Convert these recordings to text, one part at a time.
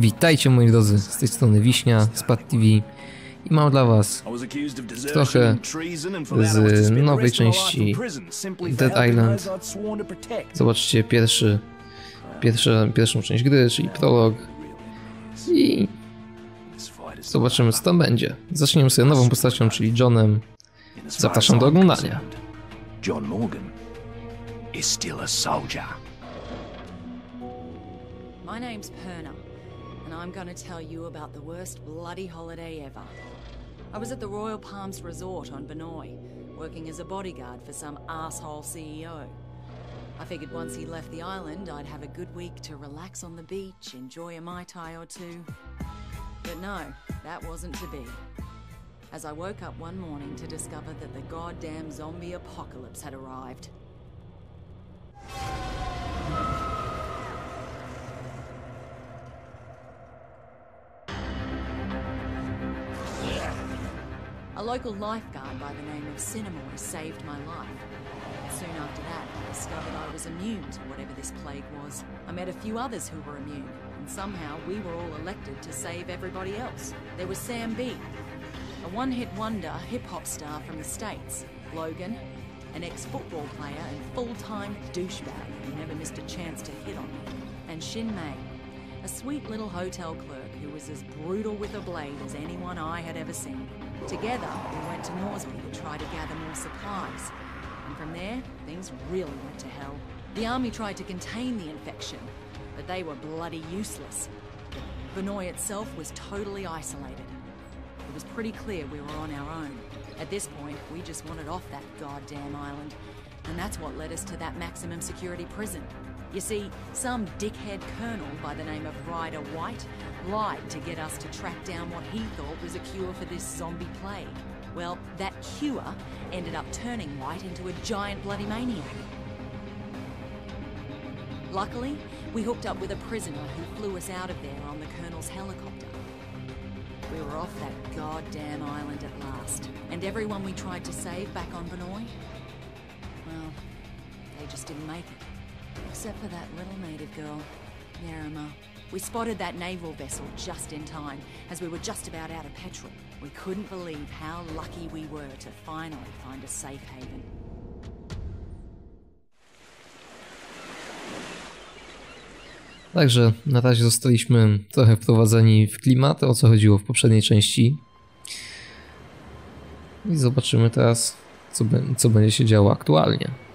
Witajcie moi drodzy, z tej strony Wiśnia, z Pad TV i mam dla was trochę z nowej części Dead Island. Zobaczcie pierwszy, pierwszy, pierwszą część gry, czyli prolog i zobaczymy co tam będzie. Zaczniemy sobie nową postacią, czyli Johnem. Zapraszam do oglądania. John Morgan is still a soldier. My name's Perna, I'm to tell you about the worst bloody holiday ever. I was at the Royal Palms Resort on Benoi, working as a bodyguard for some asshole CEO. I figured once he left the island, I'd have a good week to relax on the beach, enjoy a Mai Tai or two. But no, that wasn't to be. As I woke up one morning to discover that the goddamn zombie apocalypse had arrived. Local lifeguard by the name of Cinemoy saved my life. Soon after that, I discovered I was immune to whatever this plague was. I met a few others who were immune, and somehow we were all elected to save everybody else. There was Sam B, a one hit wonder hip hop star from the States, Logan, an ex football player and full time douchebag who never missed a chance to hit on me, and Shin Mei, a sweet little hotel clerk who was as brutal with a blade as anyone I had ever seen. Together, we went to Norsby to try to gather more supplies. And from there, things really went to hell. The army tried to contain the infection, but they were bloody useless. Vinoy itself was totally isolated. It was pretty clear we were on our own. At this point, we just wanted off that goddamn island. And that's what led us to that maximum security prison. You see, some dickhead colonel by the name of Ryder White lied to get us to track down what he thought was a cure for this zombie plague. Well, that cure ended up turning White into a giant bloody maniac. Luckily, we hooked up with a prisoner who flew us out of there on the colonel's helicopter. We were off that goddamn island at last. And everyone we tried to save back on Benoi, well, they just didn't make it. Except for that little native girl, Nerima. We spotted that naval vessel just in time, as we were just about out of petrol. We couldn't believe how lucky we were to finally find a safe haven. Także na razie zostaliśmy trochę wprowadzeni w klimat, o co chodziło w poprzedniej części. I zobaczymy teraz, co, co będzie się działo aktualnie.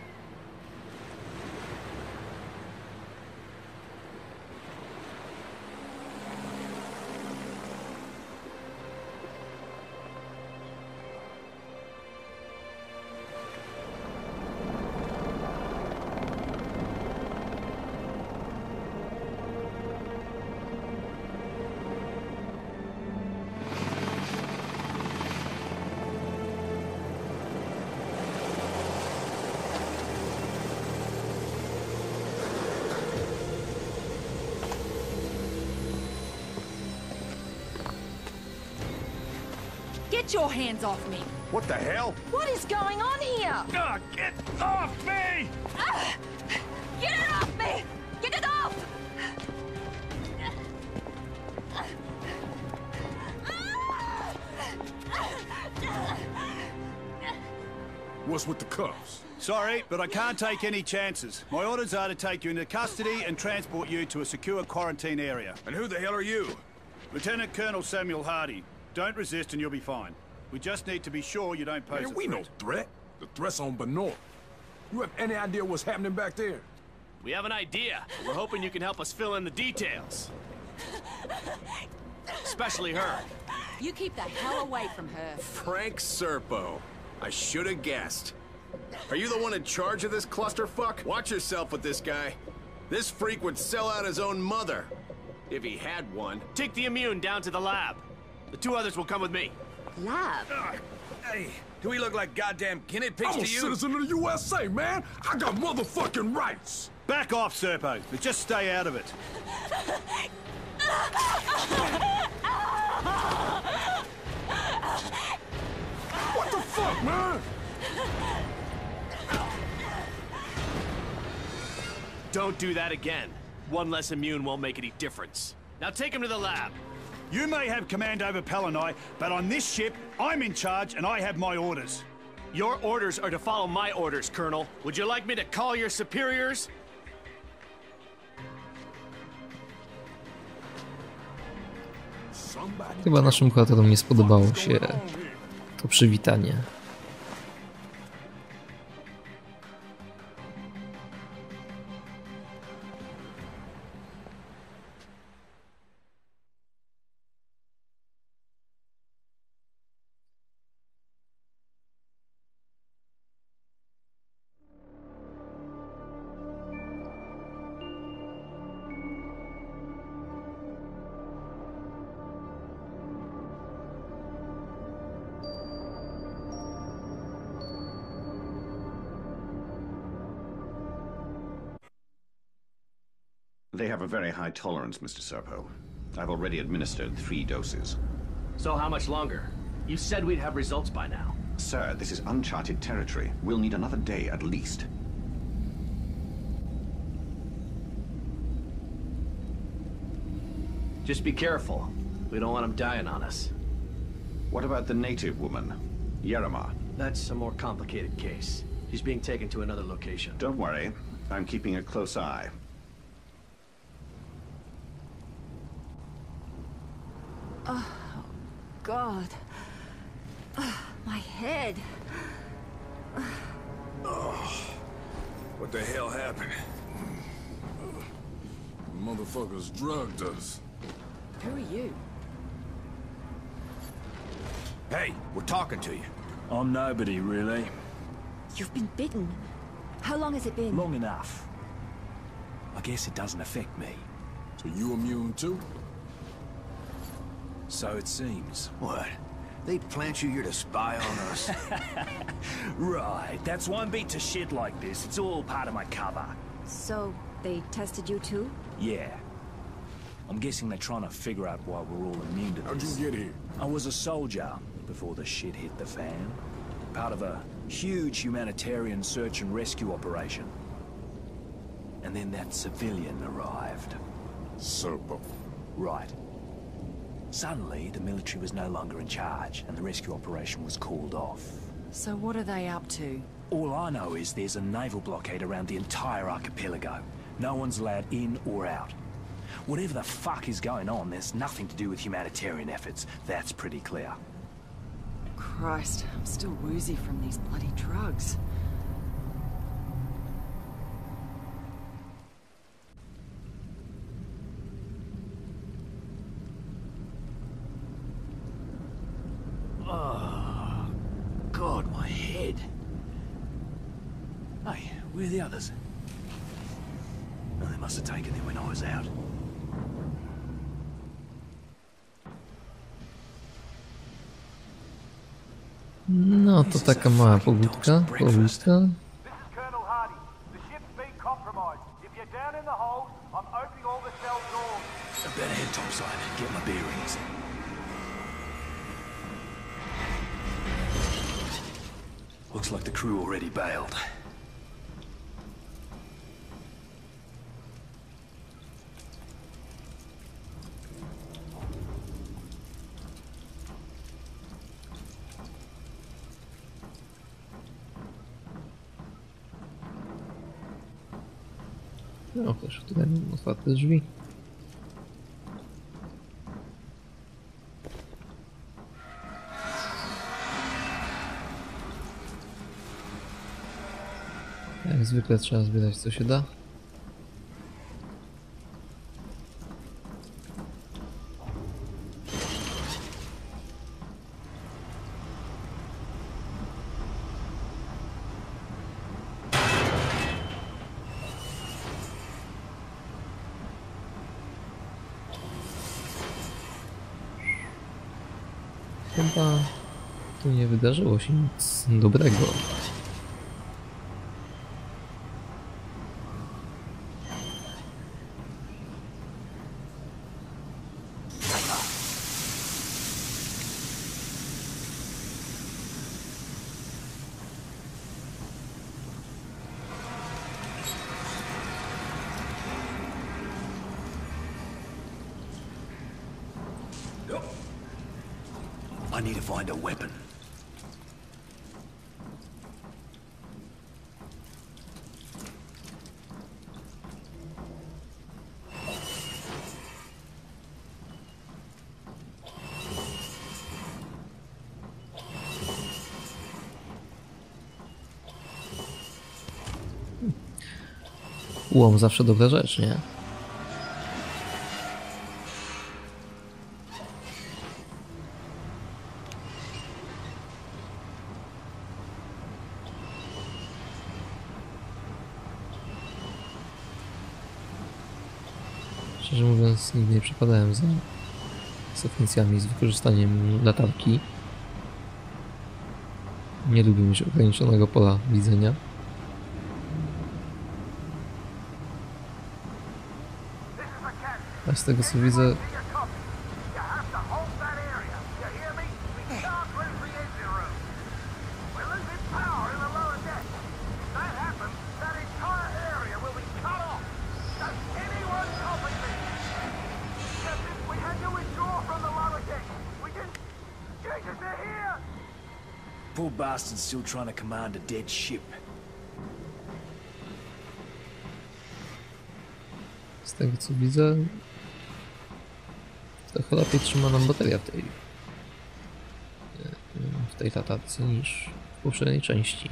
Off me! What the hell? What is going on here? Ah, get off me! Get it off me! Get it off! What's with the cuffs? Sorry, but I can't take any chances. My orders are to take you into custody and transport you to a secure quarantine area. And who the hell are you? Lieutenant Colonel Samuel Hardy. Don't resist and you'll be fine. We just need to be sure you don't pose Man, a we no threat. threat. The threat's on Benor. You have any idea what's happening back there? We have an idea. We're hoping you can help us fill in the details. Especially her. You keep the hell away from her. Frank Serpo. I should have guessed. Are you the one in charge of this clusterfuck? Watch yourself with this guy. This freak would sell out his own mother. If he had one. Take the immune down to the lab. The two others will come with me. Lab? Hey, do we look like goddamn guinea pigs I'm a to you? citizen of the USA, man. I got motherfucking rights. Back off, Serpo, but just stay out of it. What the fuck, man? Don't do that again. One less immune won't make any difference. Now take him to the lab. You may have command over Palanai, but on this ship, I'm in charge and I have my orders. Your orders are to follow my orders, Colonel. Would you like me to call your superiors? Chyba naszym bohaterom nie spodobało się to przywitanie. They have a very high tolerance, Mr. Serpo. I've already administered three doses. So how much longer? You said we'd have results by now. Sir, this is uncharted territory. We'll need another day at least. Just be careful. We don't want him dying on us. What about the native woman, Yerima? That's a more complicated case. She's being taken to another location. Don't worry. I'm keeping a close eye. God. Ugh, my head. What the hell happened? Motherfuckers drugged us. Who are you? Hey, we're talking to you. I'm nobody, really. You've been bitten. How long has it been? Long enough. I guess it doesn't affect me. So you immune too? So it seems. What? They plant you here to spy on us? Right, that's one I'm beat to shit like this. It's all part of my cover. So, they tested you too? Yeah. I'm guessing they're trying to figure out why we're all immune to How'd you get here? I was a soldier before the shit hit the fan. Part of a huge humanitarian search and rescue operation. And then that civilian arrived. Serpo. Right. Suddenly, the military was no longer in charge, and the rescue operation was called off. So what are they up to? All I know is there's a naval blockade around the entire archipelago. No one's allowed in or out. Whatever the fuck is going on, there's nothing to do with humanitarian efforts. That's pretty clear. Christ, I'm still woozy from these bloody drugs. God, my head. Hey, where are the others? Oh, they must have taken them when I was out. No to taka mała pobudka, pobudka. This is Colonel Hardy. The ship's No też tutaj otwarte drzwi. Jak zwykle trzeba zbierać co się da. stało się nic dobrego. I need to find a weapon. Łom zawsze dobra rzecz, nie? Szczerze mówiąc, nigdy nie przepadałem za sekwencjami z wykorzystaniem latarki. Nie lubię mieć ograniczonego pola widzenia. A z tego co widzę, Poor bastard's still trying to command a dead ship. z tego co widzę, trochę lepiej trzyma nam bateria w tej w tej latarce niż w poprzedniej części.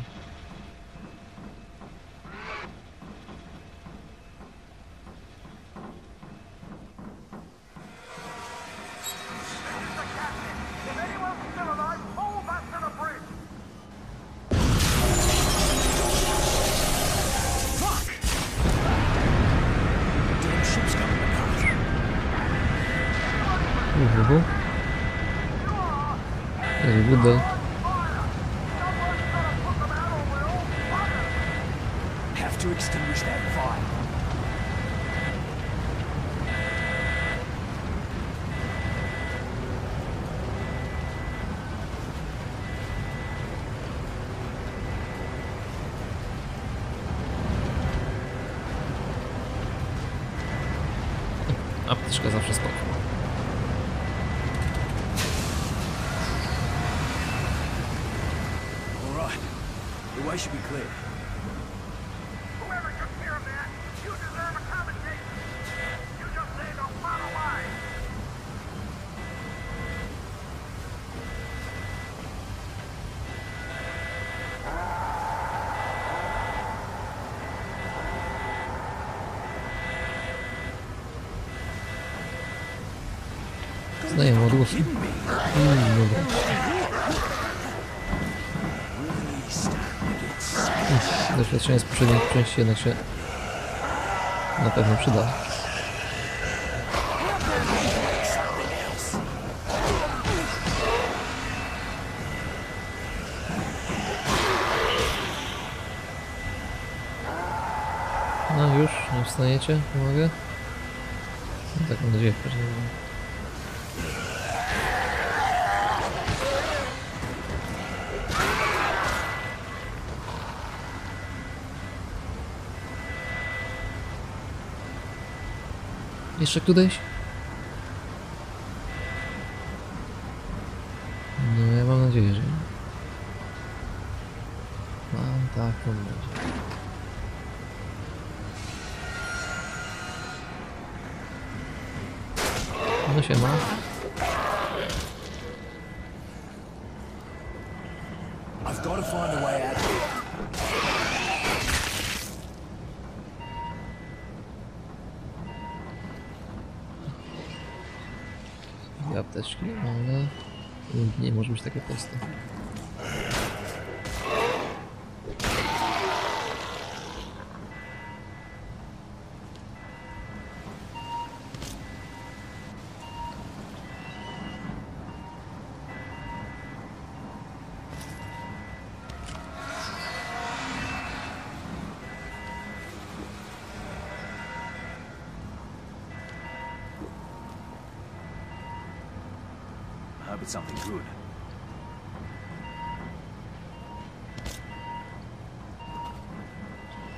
Ага. Рыбы, да. Znaję odgłos. Mm, dobra. Uff, Doświadczenie z poprzedniej części jednak się na pewno przyda. No już, nie wstajecie? Pomogę? No, tak mam nadzieję w każdym razie. Jeszcze któryś? No ja mam nadzieję, że... ale... Nie może być takie proste. job at something good.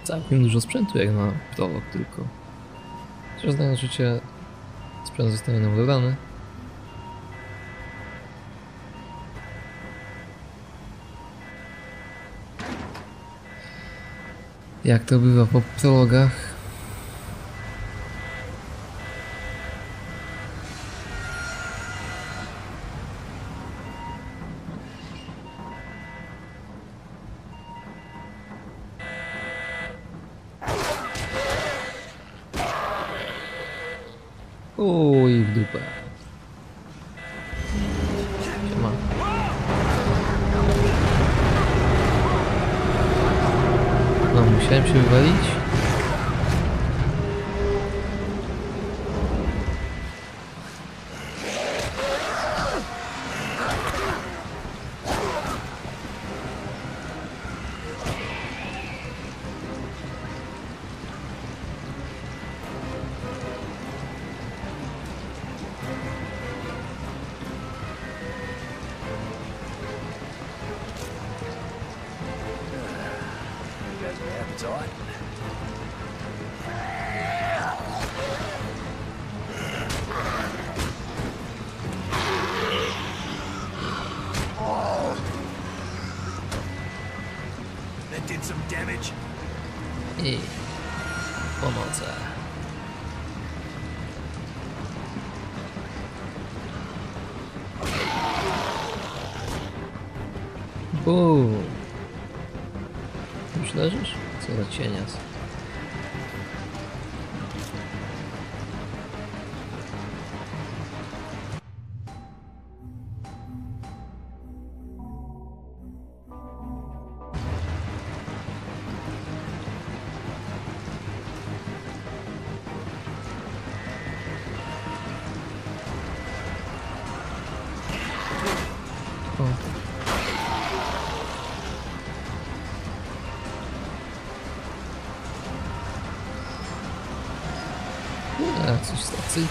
Całkiem dużo sprzętu jak na prolog tylko. Chociaż na życie sprzęt zostanie nam dodany. Jak to bywa po prologach, Musiałem się wywalić. конца. Бум. Ты слышишь? Целоченец.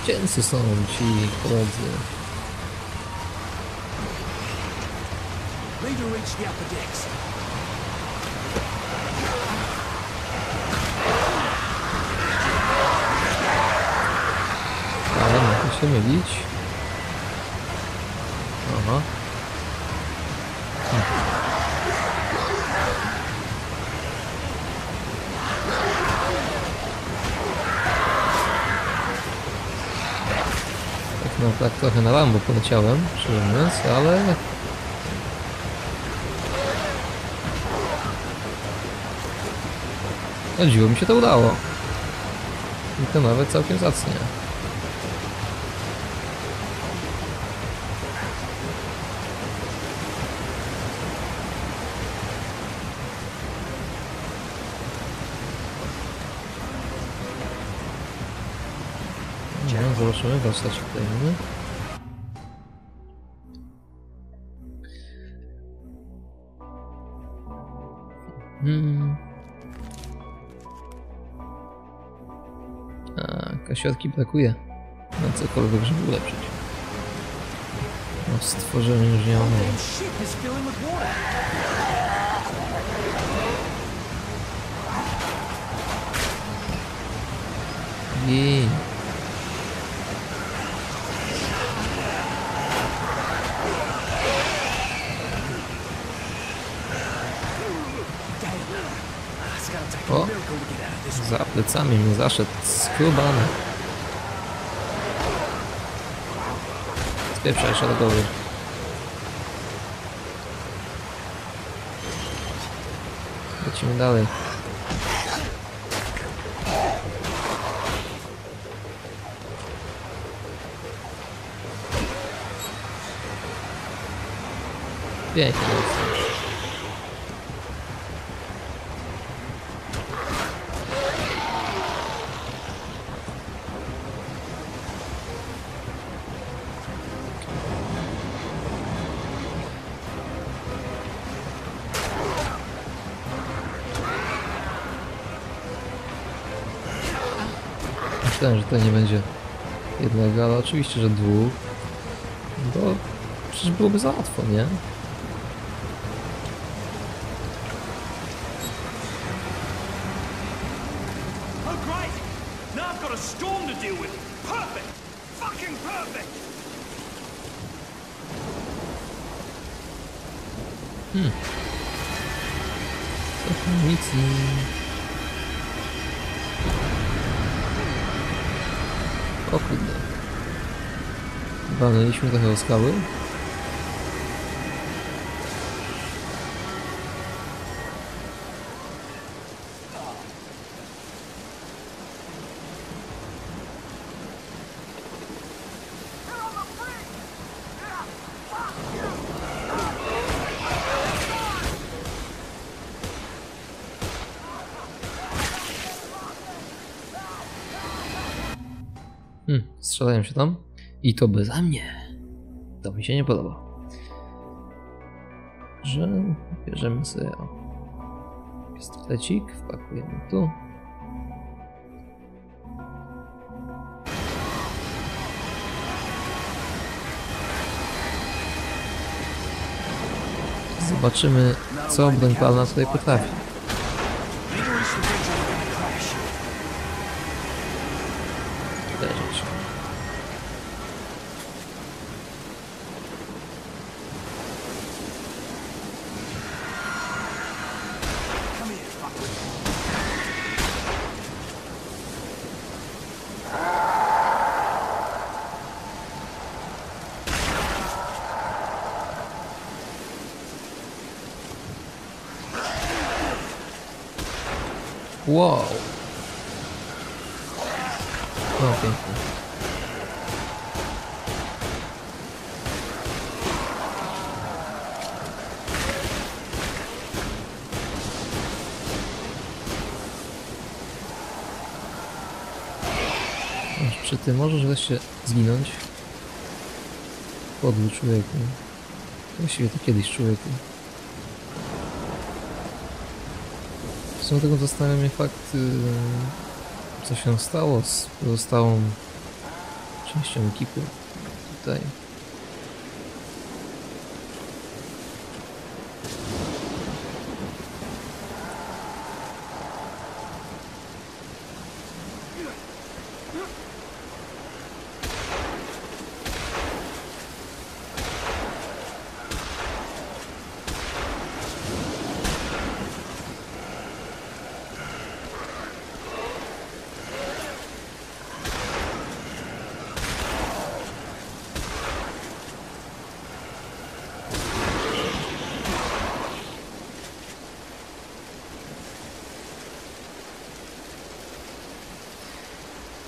Cięcy są ci koledzy. Need to reach the upper decks. Ale mogę się mylić. Aha. Tak, trochę na Lambo poleciałem, szczerze mówiąc, ale... No dziwo mi się to udało. I to nawet całkiem zacnie. No, zobaczymy, warsztacik tutaj mamy. Hmm. A, kasiorki brakuje. Na cokolwiek, żeby ulepszyć. No, stworzenie już nie mam. Damn ship is filling with water. Jej. It's gonna take a O, miracle to get out of this. Za plecami mnie zaszedł skrubany. Spieprzaj szeregowy. Lecimy dalej. Pięknie że to nie będzie jednego, ale oczywiście, że dwóch. Bo przecież byłoby za łatwo, nie? Oh, great! Now O kurde. Walnęliśmy trochę o skały. Strzelają się tam. I to beze mnie. To mi się nie podoba. Że bierzemy sobie pistolecik, wpakujemy tu. Zobaczymy, co broń palna tutaj potrafi. Wow. No pięknie. Przy tym możesz wreszcie zginąć. Podły człowieku. Właściwie to kiedyś człowieku. Sumie tego zastanawia mnie fakt, yy, co się stało z pozostałą częścią ekipy tutaj.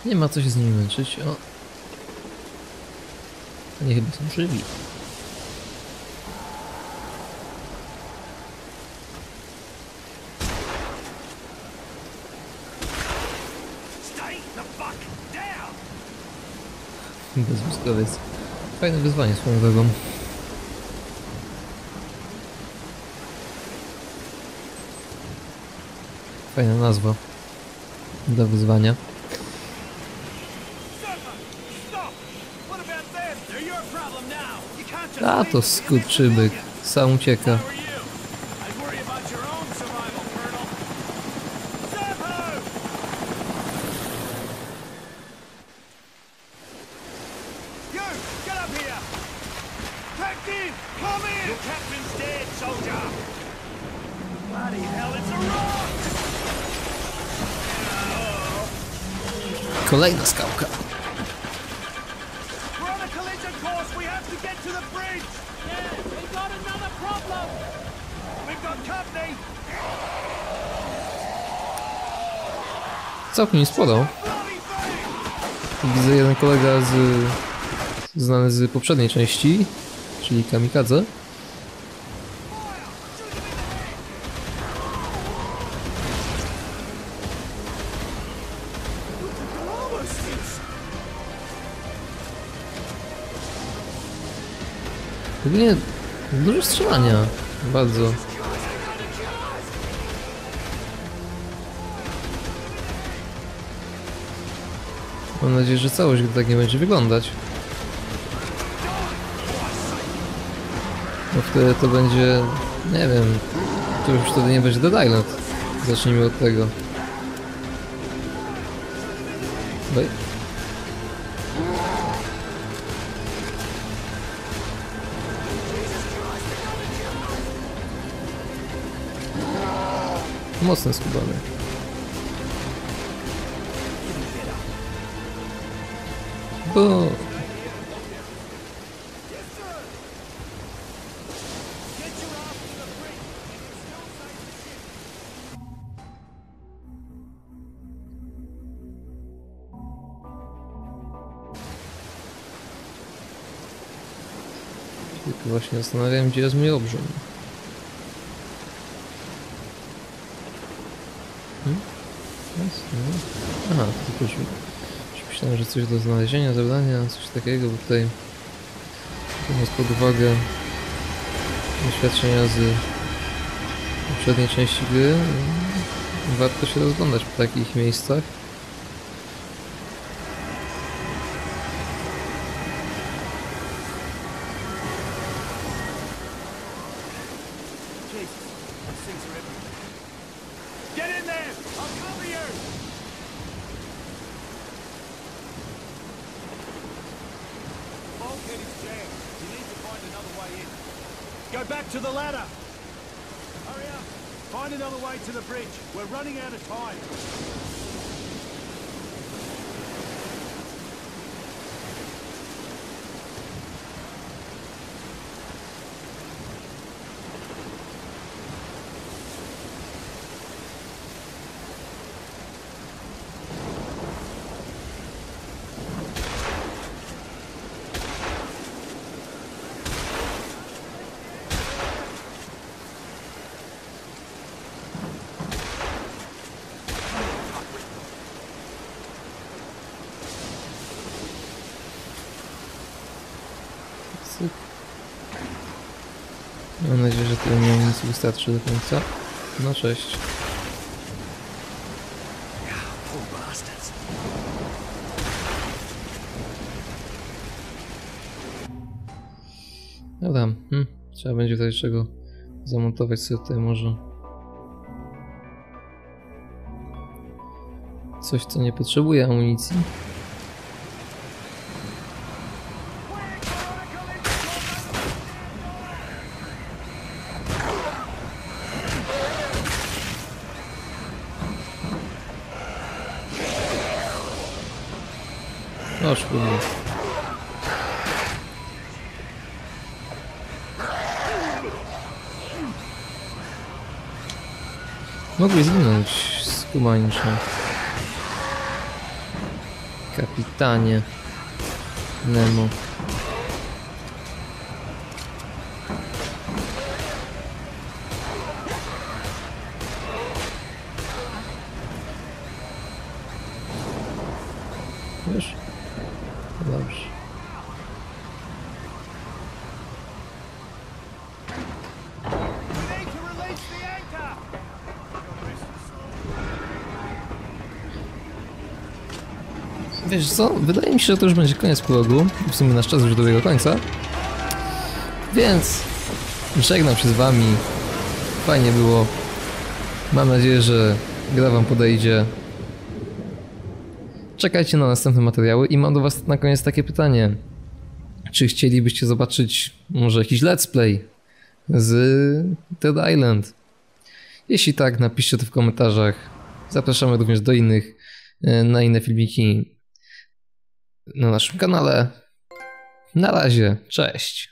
Nie ma co się z nimi męczyć. O. Oni chyba są żywi. Bezwózkowiec. Fajne wyzwanie swoją drogą. Fajna nazwa do wyzwania. A to skurczybyk. Sam ucieka. Kolejna skałka. We're on a collision course. We have to get to the bridge. Yeah, we got problem. We've got company. Całkiem sporo. Widzę jeden kolega z... znany z poprzedniej części, czyli Kamikadze. Ogólnie dużo strzelania. Bardzo. Mam nadzieję, że całość tak nie będzie wyglądać. Bo wtedy to będzie... nie wiem... To już wtedy nie będzie Dead Island. Zacznijmy od tego. Mocno skubany. Tylko właśnie zastanawiam, gdzie jest mój obrzęd. Hmm? Aha, to tylko. Już Myślałem, że coś do znalezienia, zadania, coś takiego, bo tutaj biorąc pod uwagę doświadczenia z poprzedniej części gry, warto się rozglądać po takich miejscach. Mam nadzieję, że tyle mi amunicji wystarczy do końca. No cześć. Bastards. Dobra, hm. trzeba będzie tutaj czego zamontować sobie tutaj może. Coś, co nie potrzebuje amunicji. O, szpudnie. Mogli zginąć. Kapitanie. Nemo. Wiesz co? Wydaje mi się, że to już będzie koniec prologu. W sumie nasz czas już do jego końca. Więc żegnam się z wami. Fajnie było. Mam nadzieję, że gra wam podejdzie. Czekajcie na następne materiały i mam do was na koniec takie pytanie. Czy chcielibyście zobaczyć może jakiś let's play z Dead Island? Jeśli tak, napiszcie to w komentarzach. Zapraszamy również do innych, e, na inne filmiki na naszym kanale. Na razie, cześć.